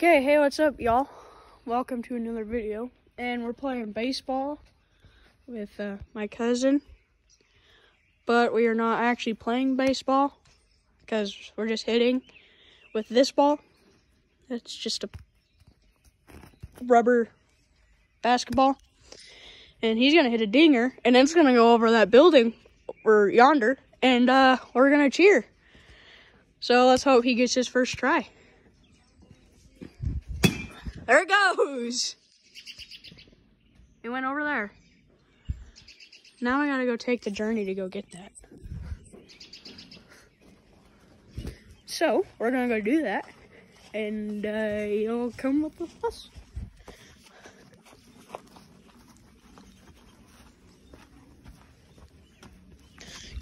Okay, hey, what's up, y'all? Welcome to another video. And we're playing baseball with uh, my cousin. But we are not actually playing baseball because we're just hitting with this ball. It's just a rubber basketball. And he's going to hit a dinger, and it's going to go over that building or yonder, and uh, we're going to cheer. So let's hope he gets his first try. There it goes. It went over there. Now I gotta go take the journey to go get that. So, we're gonna go do that. And uh, you'll come up with us.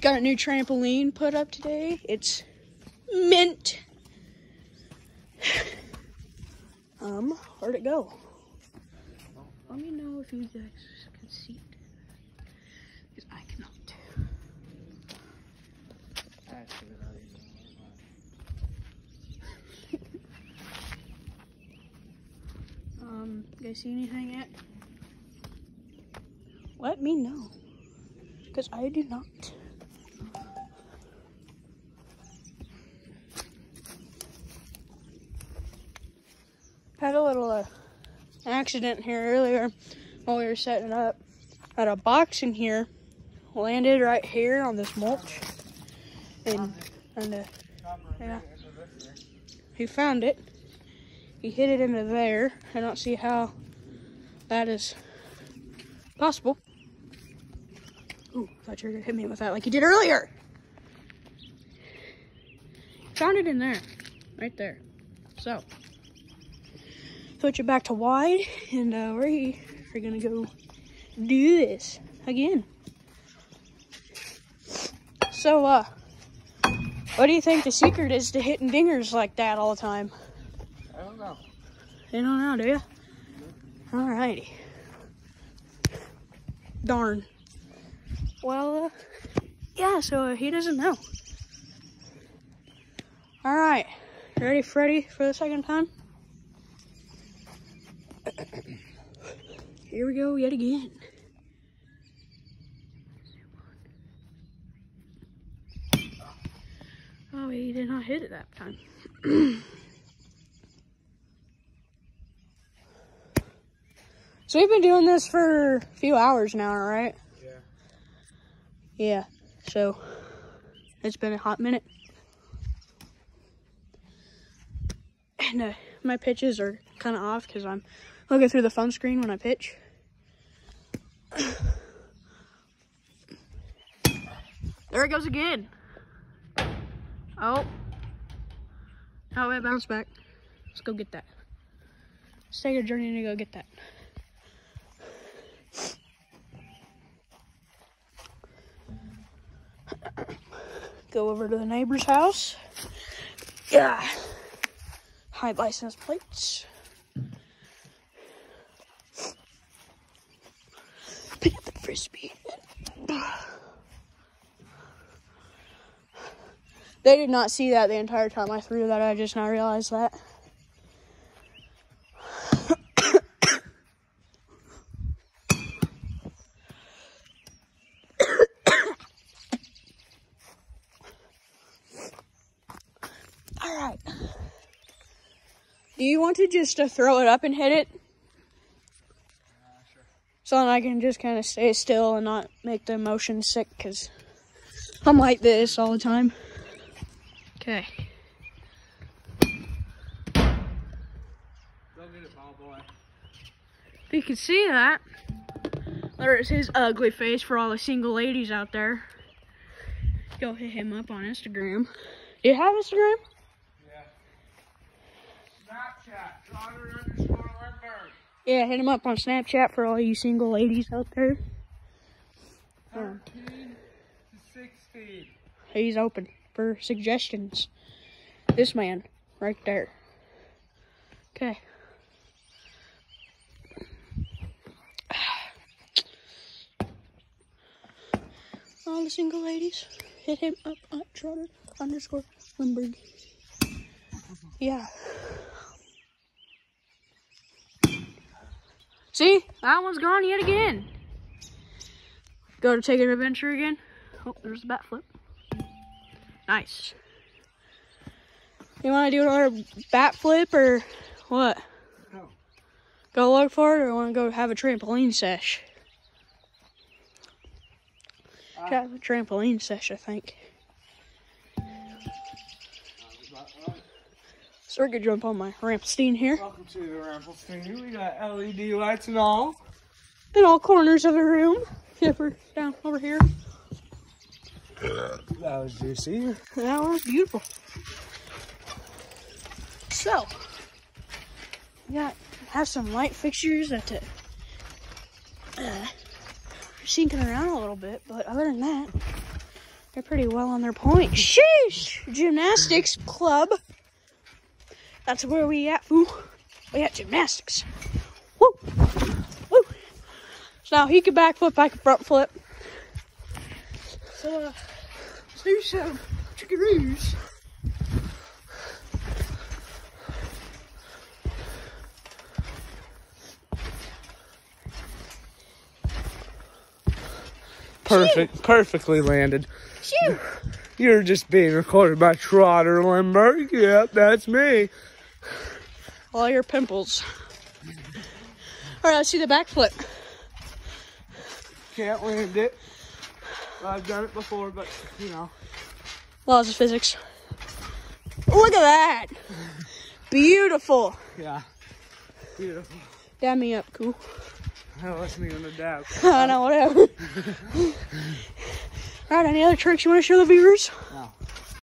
Got a new trampoline put up today. It's mint. Um, where'd it go? Let me know if you guys can see it. Because I cannot. um, you guys see anything yet? Let me know. Because I do not. Had a little uh, accident here earlier while we were setting up. Had a box in here, landed right here on this mulch, and and uh, yeah, he found it. He hit it into there. I don't see how that is possible. Ooh, thought you were gonna hit me with that like you did earlier. Found it in there, right there. So switch it back to wide, and uh, we are gonna go do this again. So, uh, what do you think the secret is to hitting dingers like that all the time? I don't know. You don't know, do you? Alrighty. Darn. Well, uh, yeah, so uh, he doesn't know. Alright. Ready, Freddy, for the second time? Here we go yet again. Oh, he did not hit it that time. so we've been doing this for a few hours now, right? Yeah. Yeah. So it's been a hot minute. And uh, my pitches are kind of off because I'm looking through the phone screen when I pitch. There it goes again. Oh. Oh, it bounced back. Let's go get that. Let's take a journey to go get that. Go over to the neighbor's house. Yeah. Hide license plates. Frisbee. They did not see that the entire time I threw that. I just now realized that. All right. Do you want to just uh, throw it up and hit it? So then I can just kind of stay still and not make the motion sick because I'm like this all the time. Okay. Go get it, ball boy. If you can see that, there's his ugly face for all the single ladies out there. Go hit him up on Instagram. Do you have Instagram? Yeah. Snapchat, Trotter underscore Lindbergh. Yeah, hit him up on Snapchat for all you single ladies out there. 13 to 16. He's open for suggestions. This man, right there. Okay. All the single ladies, hit him up on Trotter underscore Lindbergh. Yeah. See, that one's gone yet again. Go to take an adventure again. Oh, there's the bat flip. Nice. You want to do another bat flip or what? No. Go look for it or want to go have a trampoline sesh? Uh, have a trampoline sesh, I think. So we could jump on my Rampstein here. Welcome to the Ramplestein. We got LED lights and all. In all corners of the room. Except for down over here. That was juicy. That was beautiful. So, we got have some light fixtures that uh, uh, sinking around a little bit, but other than that, they're pretty well on their point. Sheesh! Gymnastics club. That's where we at, foo. We at gymnastics. Woo! Woo! So now he can backflip, I can front flip. So, uh, let's do some chickaroos. Perfect. Perfectly landed. Shoo! You're just being recorded by Trotter Lindbergh. Yep, that's me. All your pimples. All right, let's see the backflip. Can't land it. I've done it before, but you know. Laws of physics. Look at that. Beautiful. Yeah. Beautiful. Dab me up, cool. That wasn't even a dab. I know, whatever. All right, any other tricks you want to show the viewers? No.